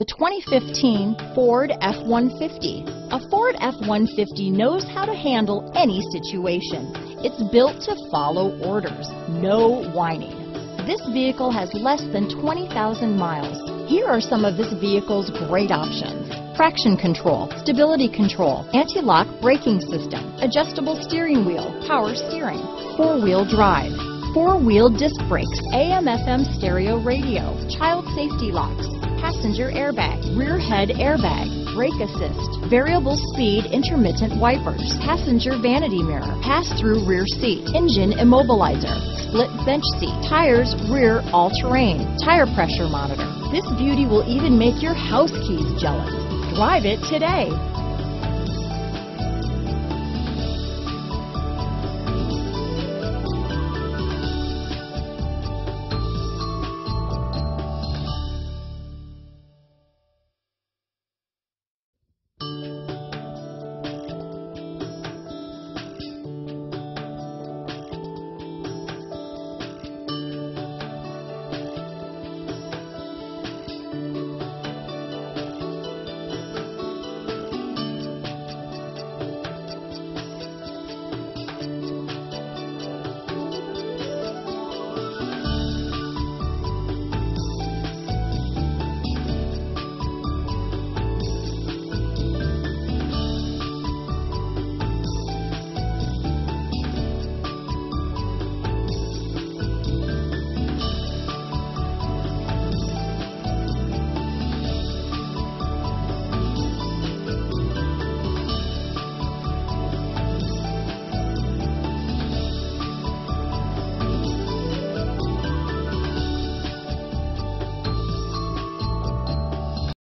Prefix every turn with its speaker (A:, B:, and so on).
A: The 2015 Ford F-150. A Ford F-150 knows how to handle any situation. It's built to follow orders, no whining. This vehicle has less than 20,000 miles. Here are some of this vehicle's great options. Traction control, stability control, anti-lock braking system, adjustable steering wheel, power steering, four-wheel drive, four-wheel disc brakes, AM FM stereo radio, child safety locks, passenger airbag, rear head airbag, brake assist, variable speed intermittent wipers, passenger vanity mirror, pass-through rear seat, engine immobilizer, split bench seat, tires rear all-terrain, tire pressure monitor. This beauty will even make your house keys jealous. Drive it today.